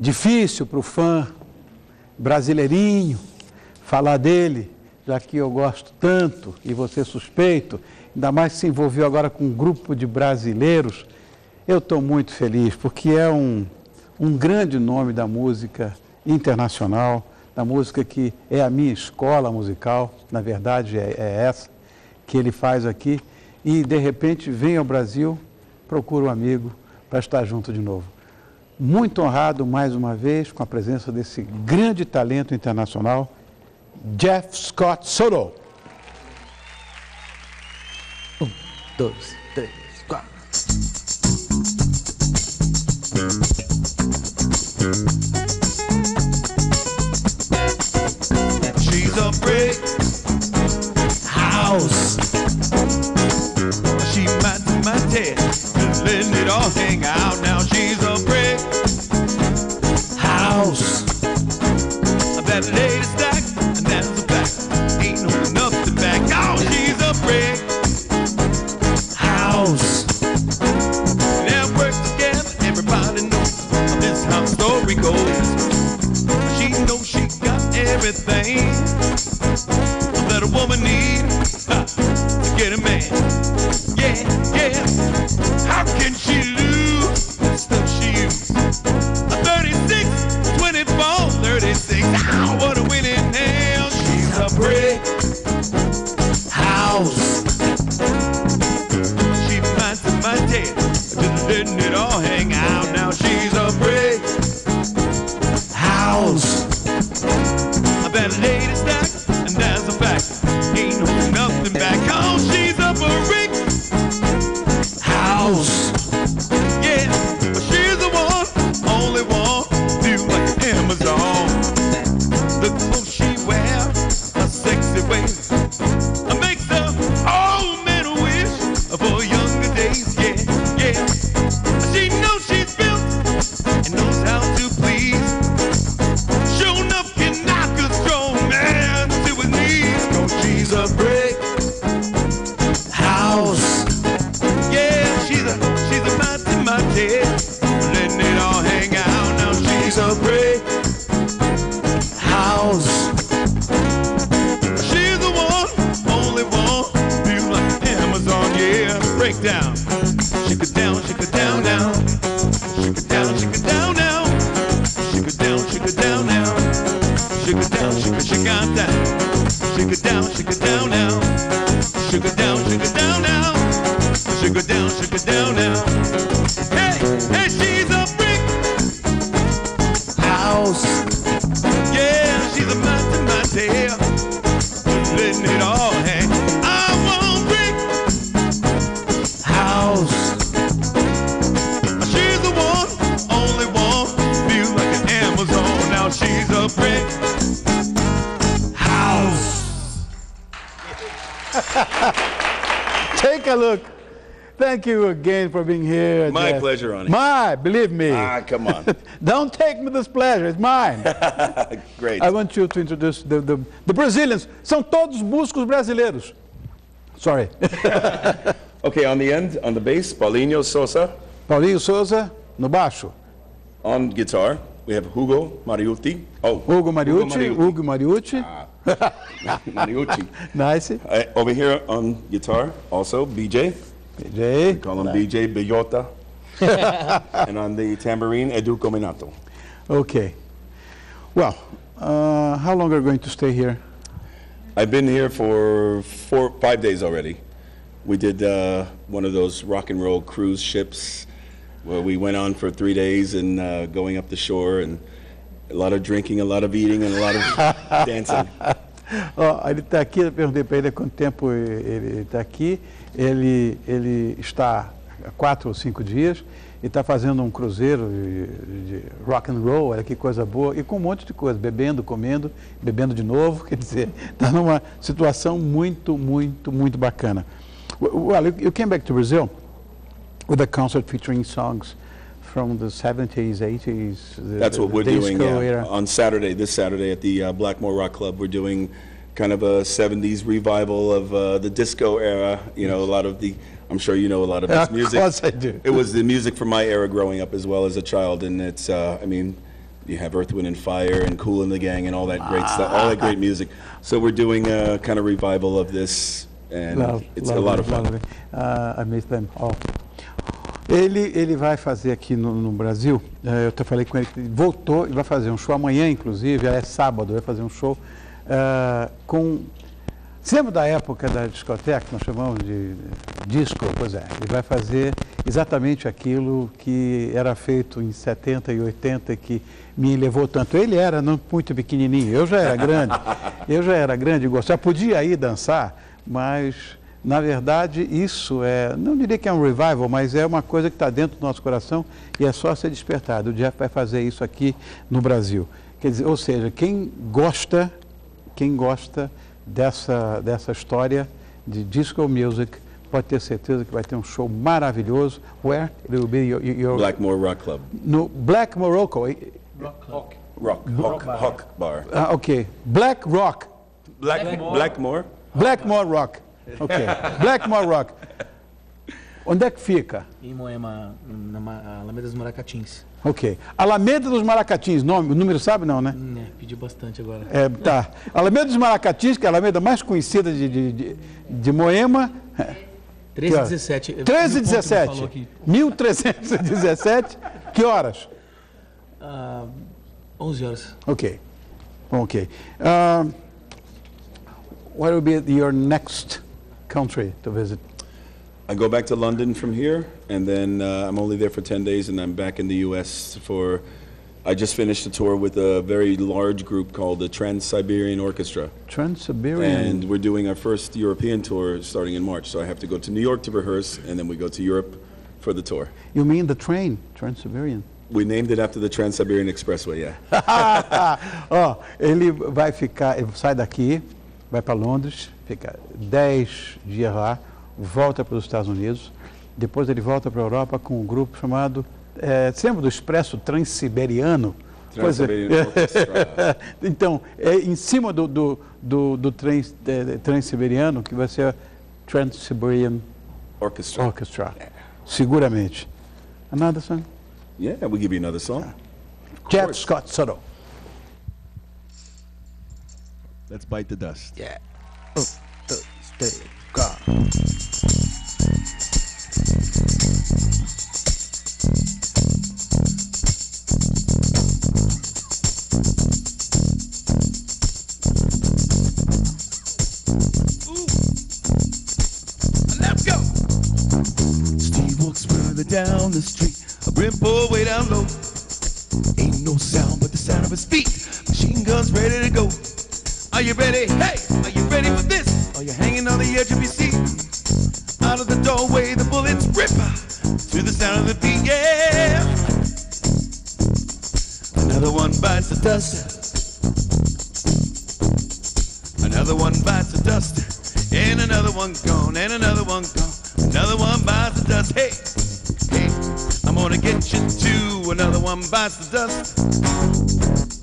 difícil para o fã brasileirinho falar dele, já que eu gosto tanto e você suspeito, ainda mais se envolveu agora com um grupo de brasileiros. Eu estou muito feliz, porque é um, um grande nome da música internacional, da música que é a minha escola musical, na verdade é, é essa que ele faz aqui, e de repente vem ao Brasil, procura um amigo para estar junto de novo. Muito honrado mais uma vez com a presença desse grande talento internacional, Jeff Scott Soto. Um, dois, três, quatro. Lady stack, and that's a fact. Ain't back. Oh, she's a brick house. Together, everybody knows this house story goes. She knows she got everything that a woman needs to get a man. Yeah, she's mountain, letting it all hang out. Now she's a brick house. She's the one, only one, feel like Amazon. Yeah, break down, shake it down, shake it down now, shake it down, shake it down now, shake it down, shake it down now, shake it down, shake it, shake it down, shake it down, shake it down a look. Thank you again for being here. My Jeff. pleasure, Ronnie. My, believe me. Ah, come on. Don't take me this pleasure, it's mine. Great. I want you to introduce the, the, the Brazilians. São todos músicos brasileiros. Sorry. Okay, on the end, on the bass, Paulinho Sosa. Paulinho Souza, no baixo. On guitar, we have Hugo Mariucci. Oh, Hugo Mariucci, Hugo Mariucci. Mariucci. Nice. Uh, over here on guitar, also BJ. Jay. Call him BJ Bellota. and on the tambourine, Edu Cominato. Okay. Well, uh, how long are you going to stay here? I've been here for four, five days already. We did uh, one of those rock and roll cruise ships where we went on for three days and uh, going up the shore and a lot of drinking, a lot of eating, and a lot of dancing. Ó, ele está aqui, eu perguntei para ele quanto tempo ele está aqui. Ele, ele está há quatro ou cinco dias e está fazendo um cruzeiro de, de rock and roll, olha que coisa boa, e com um monte de coisa, bebendo, comendo, bebendo de novo, quer dizer, está numa situação muito, muito, muito bacana. Well, you came back to Brazil with a concert featuring songs from the 70s, 80s, the, That's the what we're doing yeah. on Saturday, this Saturday at the uh, Blackmore Rock Club. We're doing kind of a 70s revival of uh, the disco era. You know, a lot of the, I'm sure you know a lot of this Of music. course I do. It was the music from my era growing up as well as a child, and it's, uh, I mean, You have Earth, Wind, and Fire and Kool and the Gang and all that great stuff, all that great music. So we're doing a kind of revival of this, and Love- it's a lot of fun. Uh, I miss them all. Ele, ele vai fazer aqui no, no Brasil, eh, eu até falei com ele, voltou e vai fazer um show amanhã, inclusive, é sábado, vai fazer um show eh, com. Você lembra da época da discoteca, que nós chamamos de disco? Pois é, ele vai fazer exatamente aquilo que era feito em 70 e 80 que me levou tanto. Ele era não, muito pequenininho, eu já era grande, eu já era grande, gostava, podia ir dançar, mas na verdade isso é, não diria que é um revival, mas é uma coisa que está dentro do nosso coração e é só ser despertado. O Jeff vai fazer isso aqui no Brasil. Quer dizer, ou seja, quem gosta, quem gosta dessa, dessa história de disco music pode ter certeza que vai ter um show maravilhoso. Where? It will be your, your, Blackmore Rock Club. no Black Morocco. Rock, Hawk, Hawk Bar. Ah, ok. Black Rock. Black, Blackmore? Blackmore Rock. Ok. Blackmore Rock. Onde é que fica? Em Moema, na Alameda dos Maracatins. Ok. Alameda dos Maracatins, nome, o número sabe não, né? É, pediu bastante agora. É, tá. Alameda dos Maracatins, que é a Alameda mais conhecida de, de, de, de Moema. 13 e 17. 13 e O ponto me 17. falou aqui. 1317. Que horas? Ah, 11 horas. Ok. Ok. Um, what will be your next country to visit? I go back to London from here, and then uh, I'm only there for 10 days, and I'm back in the U.S. for. I just finished a tour with a very large group called the Trans Siberian Orchestra. Trans-Siberian. And we're doing our first European tour starting in March. So I have to go to New York to rehearse, and then we go to Europe for the tour. You mean the train, Trans-Siberian? We named it after the Trans Siberian Expressway, yeah. Ó, ele vai ficar, ele sai daqui, vai para Londres, fica 10 dias lá, volta para os Estados Unidos, depois ele volta para a Europa com um grupo chamado, é, você lembra do Expresso Transiberiano? É. Orchestra. então, é em cima do, do, do, do trem é, Transiberiano que vai ser Trans-Siberian Orchestra. Orchestra, seguramente. Another song? Yeah, we'll give you another song. Course. Scott Soto. Let's bite the dust. Yeah. Dois, três, quatro. Let's go. Steve walks further down the street, a brim pull way down low. Ain't no sound but the sound of his feet. Machine guns ready to go. Are you ready? Hey, are you ready for this? Oh, are you hanging on the edge of your seat? Out of the doorway, the bullets rip to the sound of the beat. Yeah. Another one bites the dust. Another one bites the dust. And another one gone. And another one gone. Another one bites the dust. Hey, hey, I'm gonna get you too. Another one bites the dust.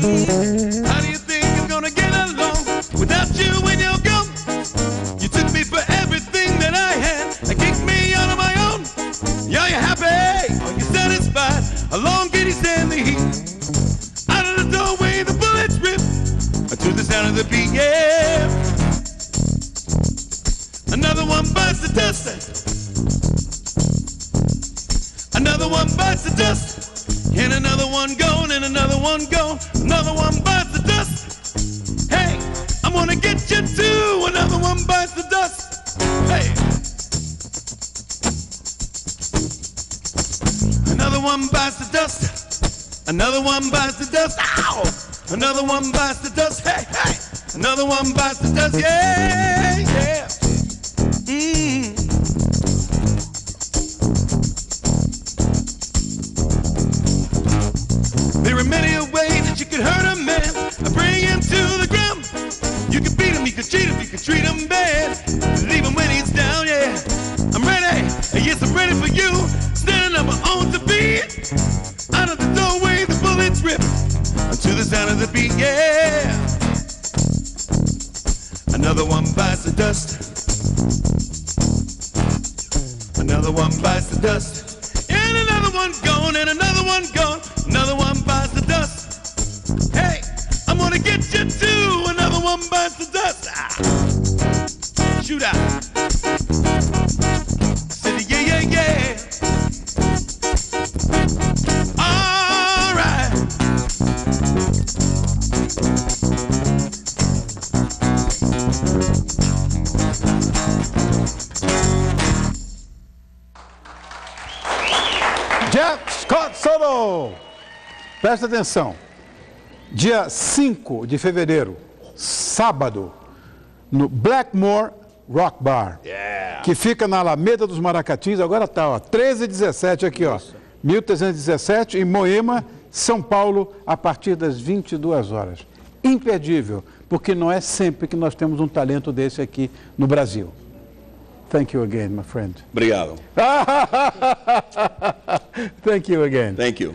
How do you think I'm gonna get along without you when you're gone? You took me for everything that I had and kicked me out of my own. Are you happy? Are you satisfied? How long can stand the heat? Out of the doorway, the bullets rip to the sound of the beat. Yeah. Another one bites the dust. Another one bites the dust. And another one gone, and another one gone. Another one bites the dust. Hey, I'm gonna get you too. Another one bites the dust. Hey. Another one bites the dust. Another one bites the dust. Ow! Another one bites the dust. Hey, hey. Another one bites the dust. Yeah, yeah. Mm. can treat him bad, leave him when he's down, yeah. I'm ready, yes, I'm ready for you. Standing up on the beat, out of the doorway, the bullets rip to the sound of the beat, yeah. Another one bites the dust. Another one bites the dust. And another one gone, and another one gone. Another one bites the dust. Hey, I'm gonna get you too. Another one bites the dust. Ah. Shoot out. Yeah, yeah, yeah. Scott Soto. Presta atenção. Dia 5 de fevereiro, sábado, no Blackmore Rock Bar. Que fica na Alameda dos Maracatins, agora tá, ó, 13 e 17 aqui, ó. 1317 em Moema, São Paulo, a partir das 22 horas. Imperdível, porque não é sempre que nós temos um talento desse aqui no Brasil. Thank you again, my friend. Obrigado. Thank you again. Thank you.